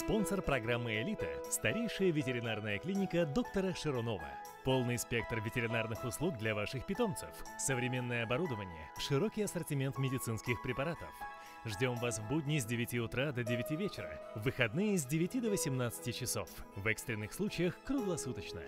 Спонсор программы «Элита» – старейшая ветеринарная клиника доктора Широнова. Полный спектр ветеринарных услуг для ваших питомцев. Современное оборудование, широкий ассортимент медицинских препаратов. Ждем вас в будни с 9 утра до 9 вечера, выходные с 9 до 18 часов, в экстренных случаях круглосуточно.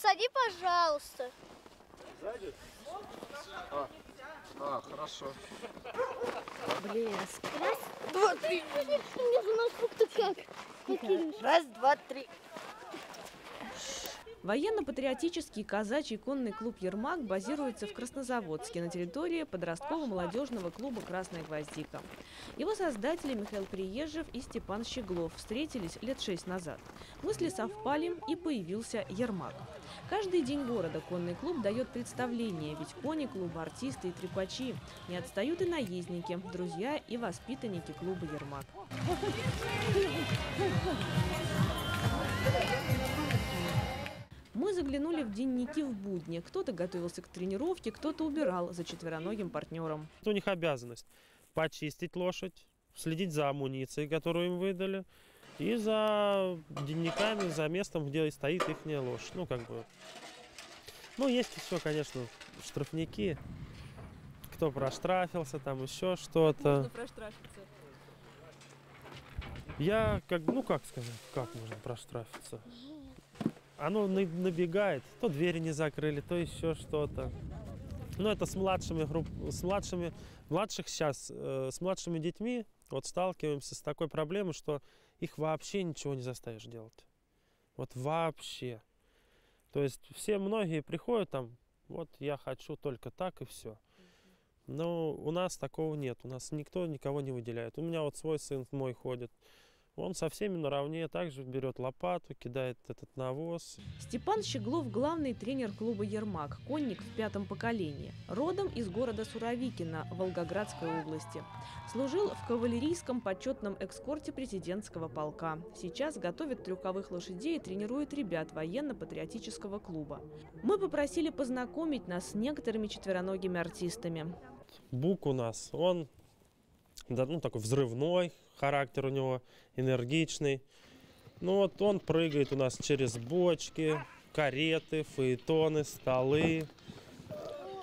Посади, пожалуйста. А, а хорошо. Блеск. Раз, два, три. Раз, два, три. Военно-патриотический казачий конный клуб «Ермак» базируется в Краснозаводске на территории подростково-молодежного клуба «Красная гвоздика». Его создатели Михаил Приезжев и Степан Щеглов встретились лет шесть назад. Мысли совпали, и появился «Ермак». Каждый день города конный клуб дает представление, ведь кони клуба, артисты и трепачи. Не отстают и наездники, друзья и воспитанники клуба «Ермак». Мы заглянули в дневники в будни. Кто-то готовился к тренировке, кто-то убирал за четвероногим партнером. У них обязанность почистить лошадь, следить за амуницией, которую им выдали, и за дневниками, за местом, где стоит их лошадь. Ну, как бы. Ну, есть еще, конечно, штрафники. Кто проштрафился, там еще что-то. Я как, ну как сказать, как можно проштрафиться? Оно на- набегает, то двери не закрыли, то еще что-то. Ну, это с младшими групп, с младшими, младших сейчас, э, с младшими детьми вот сталкиваемся с такой проблемой, что их вообще ничего не заставишь делать. Вот вообще. То есть все многие приходят там, вот я хочу только так и все. Но у нас такого нет, у нас никто никого не выделяет. У меня вот свой сын мой ходит, он со всеми наравне, также берет лопату, кидает этот навоз, Степан Щеглов – главный тренер клуба «Ермак», конник в пятом поколении. Родом из города Суровикино, Волгоградской области. Служил в кавалерийском почетном экскорте президентского полка. Сейчас готовит трюковых лошадей и тренирует ребят военно-патриотического клуба. Мы попросили познакомить нас с некоторыми четвероногими артистами. Бук у нас, он ну, такой взрывной, характер у него энергичный. Ну вот он прыгает у нас через бочки, кареты, фаэтоны, столы.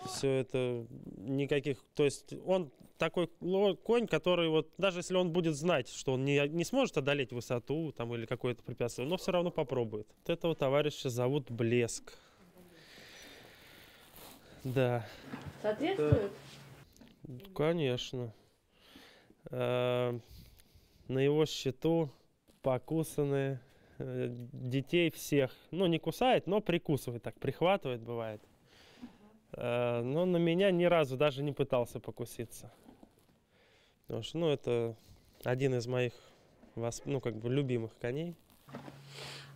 Все это никаких... То есть он такой конь, который вот, даже если он будет знать, что он не, не сможет одолеть высоту там, или какое-то препятствие, но все равно попробует. Вот этого товарища зовут Блеск. Да. Соответствует? Конечно. Э, На его счету покусаны э, детей всех. Ну, не кусает, но прикусывает так, прихватывает бывает. Э, Но на меня ни разу даже не пытался покуситься. Потому что, ну, это один из моих, ну, как бы, любимых коней.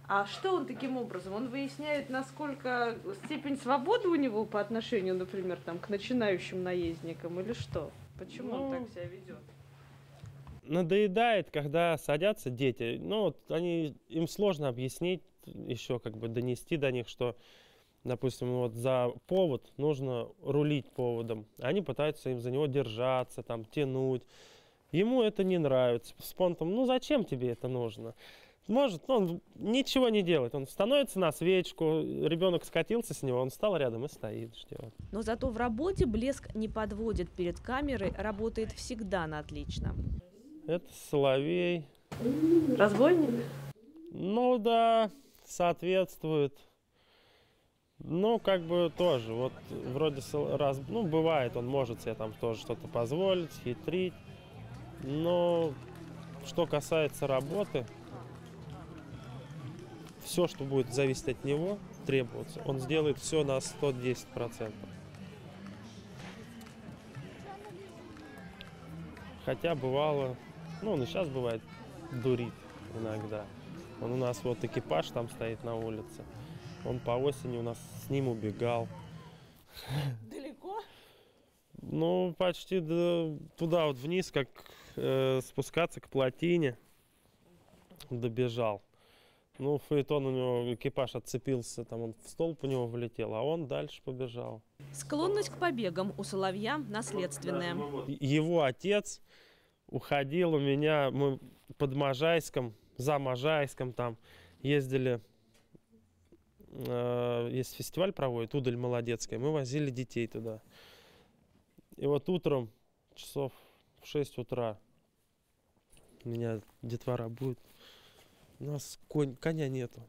А что он таким образом? Он выясняет, насколько степень свободы у него по отношению, например, там, к начинающим наездникам или что? Почему он Ну, так себя ведет? Надоедает, когда садятся дети. Ну, вот они, им сложно объяснить, еще как бы донести до них, что, допустим, вот за повод нужно рулить поводом. Они пытаются им за него держаться, там, тянуть. Ему это не нравится. С понтом, ну зачем тебе это нужно? Может, он ничего не делает. Он становится на свечку, ребенок скатился с него, он встал рядом и стоит, ждет. Но зато в работе блеск не подводит перед камерой, работает всегда на отлично. Это соловей, Разбойник? Ну да, соответствует. Ну, как бы тоже, вот вроде раз, ну, бывает, он может себе там тоже что-то позволить, хитрить. Но что касается работы, все, что будет зависеть от него, требоваться, он сделает все на 110%. Хотя бывало, ну, он и сейчас бывает, дурит иногда. Он у нас вот экипаж там стоит на улице. Он по осени у нас с ним убегал. Ну, почти до, туда вот вниз, как э, спускаться к плотине, добежал. Ну, фаэтон у него, экипаж отцепился, там он в столб у него влетел, а он дальше побежал. Склонность к побегам у соловья наследственная. Его отец уходил у меня, мы под Можайском, за Можайском там ездили, э, есть фестиваль проводит, Удаль Молодецкая, мы возили детей туда. И вот утром, часов в 6 утра, меня детвора будет, у нас конь, коня нету.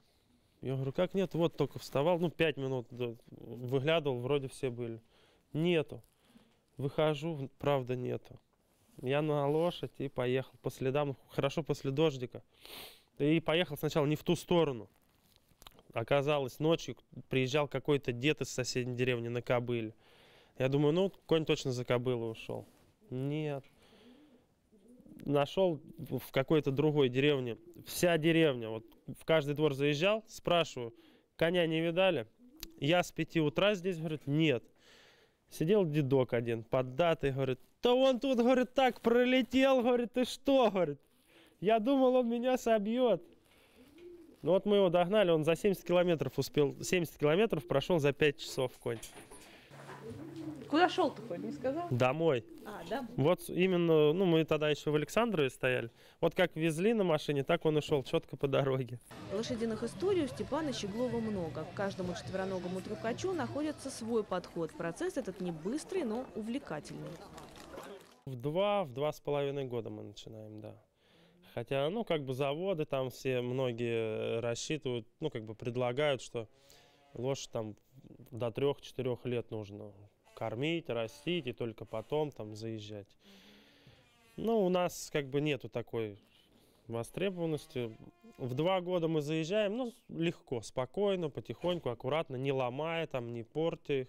Я говорю, как нет? Вот только вставал, ну, пять минут выглядывал, вроде все были. Нету. Выхожу, правда нету. Я на лошадь и поехал по следам, хорошо после дождика. И поехал сначала не в ту сторону. Оказалось, ночью приезжал какой-то дед из соседней деревни на кобыле. Я думаю, ну, конь точно за кобылой ушел. Нет. Нашел в какой-то другой деревне. Вся деревня, вот в каждый двор заезжал, спрашиваю, коня не видали? Я с пяти утра здесь, говорит, нет. Сидел дедок один, поддатый, говорит, да он тут, говорит, так пролетел, говорит, ты что, говорит. Я думал, он меня собьет. Ну вот мы его догнали, он за 70 километров успел, 70 километров прошел за 5 часов конь. Куда шел-то хоть, не сказал? Домой. А, да. Вот именно, ну мы тогда еще в Александрове стояли. Вот как везли на машине, так он и шел четко по дороге. Лошадиных историй у Степана Щеглова много. К каждому четвероногому трюкачу находится свой подход. Процесс этот не быстрый, но увлекательный. В два, в два с половиной года мы начинаем, да. Хотя, ну, как бы заводы там все, многие рассчитывают, ну, как бы предлагают, что лошадь там до трех-четырех лет нужно кормить, растить и только потом там заезжать. Ну, у нас как бы нету такой востребованности. В два года мы заезжаем, ну, легко, спокойно, потихоньку, аккуратно, не ломая там, не портя их.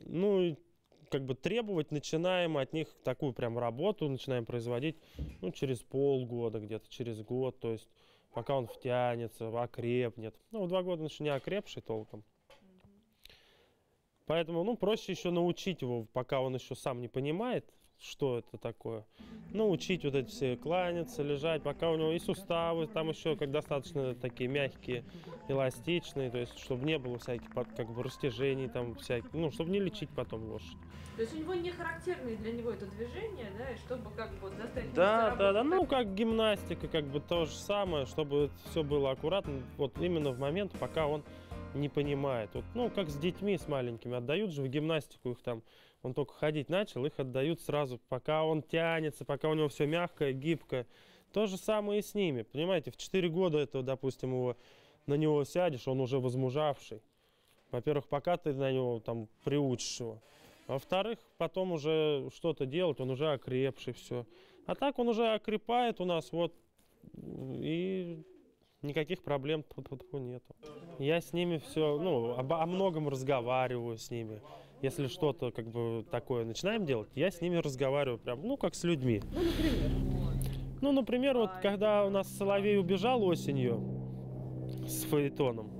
Ну, как бы требовать начинаем от них такую прям работу, начинаем производить, ну, через полгода где-то, через год, то есть пока он втянется, окрепнет. Ну, в два года он еще не окрепший толком. Поэтому, ну, проще еще научить его, пока он еще сам не понимает, что это такое. Научить вот эти все кланяться, лежать, пока у него и суставы там еще как достаточно такие мягкие, эластичные, то есть чтобы не было всяких как бы растяжений там всяких, ну, чтобы не лечить потом лошадь. То есть у него не характерные для него это движение, да, и чтобы как бы заставить Да, да, да, ну как гимнастика, как бы то же самое, чтобы все было аккуратно, вот именно в момент, пока он не понимает. Вот, ну, как с детьми, с маленькими. Отдают же в гимнастику их там. Он только ходить начал, их отдают сразу, пока он тянется, пока у него все мягкое, гибкое. То же самое и с ними. Понимаете, в 4 года это, допустим, его, на него сядешь, он уже возмужавший. Во-первых, пока ты на него там приучишь его. Во-вторых, потом уже что-то делать, он уже окрепший, все. А так он уже окрепает у нас, вот, и никаких проблем нету. Я с ними все, ну, об, о многом разговариваю с ними. Если что-то как бы такое начинаем делать, я с ними разговариваю прям, ну, как с людьми. Ну, например? Ну, например, вот когда у нас Соловей убежал осенью с Фаэтоном,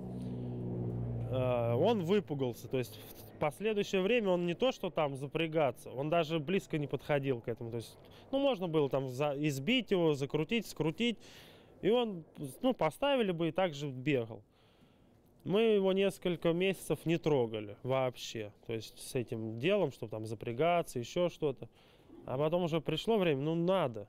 э, он выпугался, то есть в последующее время он не то, что там запрягаться, он даже близко не подходил к этому. То есть, ну, можно было там избить его, закрутить, скрутить, и он, ну, поставили бы и также бегал. Мы его несколько месяцев не трогали вообще. То есть с этим делом, чтобы там запрягаться, еще что-то. А потом уже пришло время, ну надо.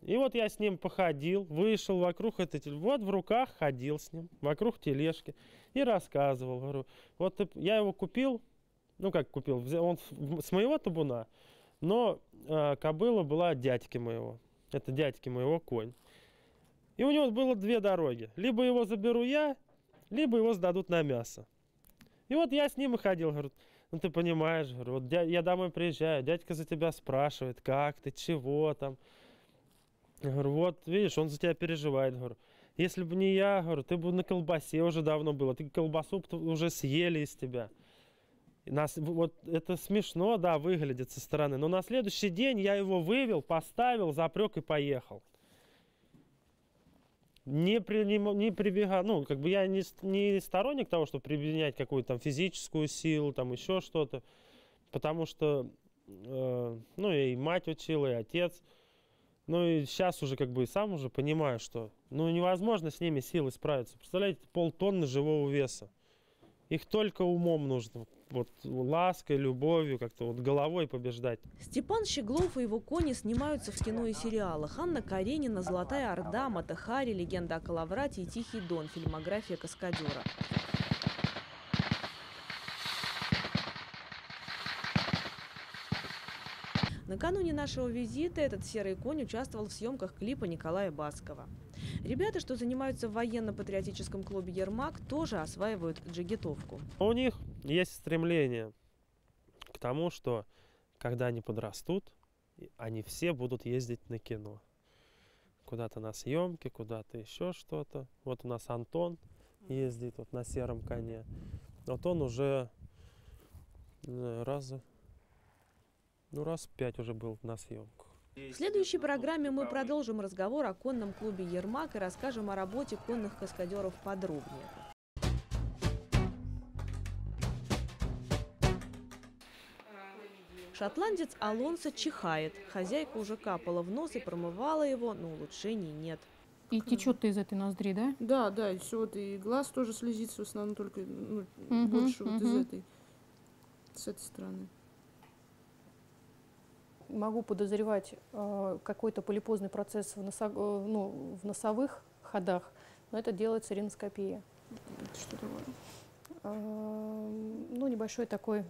И вот я с ним походил, вышел вокруг этой, вот в руках ходил с ним, вокруг тележки и рассказывал. Говорю, вот я его купил, ну как купил, он с моего табуна, но э, кобыла была дядьки моего. Это дядьки моего конь. И у него было две дороги. Либо его заберу я, либо его сдадут на мясо. И вот я с ним и ходил, говорю, ну ты понимаешь, говорю, вот я домой приезжаю, дядька за тебя спрашивает, как ты, чего там. Я говорю, вот, видишь, он за тебя переживает, говорю. Если бы не я, говорю, ты бы на колбасе уже давно было, ты колбасу уже съели из тебя. Нас, вот это смешно, да, выглядит со стороны, но на следующий день я его вывел, поставил, запрек и поехал не, при, не, не прибегая, ну, как бы я не, не сторонник того, чтобы применять какую-то там физическую силу, там еще что-то, потому что э, ну и мать учила, и отец. Ну и сейчас уже как бы и сам уже понимаю, что ну невозможно с ними силой справиться. Представляете, полтонны живого веса. Их только умом нужно, вот лаской, любовью, как-то вот головой побеждать. Степан Щеглов и его кони снимаются в кино и сериалах. Анна Каренина, Золотая Орда, Матахари, Легенда о Калаврате и Тихий Дон, фильмография каскадера. Накануне нашего визита этот серый конь участвовал в съемках клипа Николая Баскова. Ребята, что занимаются в военно-патриотическом клубе «Ермак», тоже осваивают джигитовку. У них есть стремление к тому, что когда они подрастут, они все будут ездить на кино. Куда-то на съемки, куда-то еще что-то. Вот у нас Антон ездит вот на сером коне. Вот он уже раза ну, раз пять уже был на съемках. В следующей программе мы продолжим разговор о конном клубе «Ермак» и расскажем о работе конных каскадеров подробнее. Шотландец Алонсо чихает. Хозяйка уже капала в нос и промывала его, но улучшений нет. И течет из этой ноздри, да? Да, да, и все вот, и глаз тоже слезится в основном только ну, Мгм, больше вот из этой, с этой стороны. Могу подозревать э, какой-то полипозный процесс в, носо- э, ну, в носовых ходах, но это делается риноскопия. Это что такое? Э, ну, небольшое такое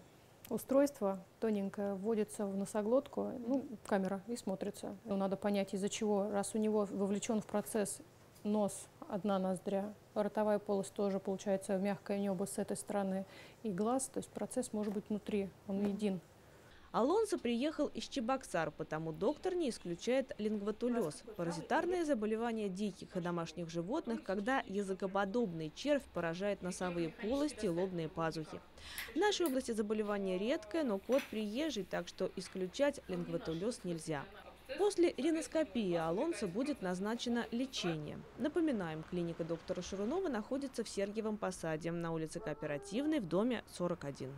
устройство, тоненькое, вводится в носоглотку, ну, камера, и смотрится. Ну, надо понять, из-за чего. Раз у него вовлечен в процесс нос, одна ноздря, ротовая полость тоже, получается, мягкое небо с этой стороны, и глаз, то есть процесс может быть внутри, он един. Алонсо приехал из Чебоксар, потому доктор не исключает лингватулез – паразитарное заболевание диких и домашних животных, когда языкоподобный червь поражает носовые полости и лобные пазухи. В нашей области заболевание редкое, но кот приезжий, так что исключать лингватулез нельзя. После риноскопии Алонсо будет назначено лечение. Напоминаем, клиника доктора Шурунова находится в Сергиевом Посаде на улице Кооперативной в доме 41.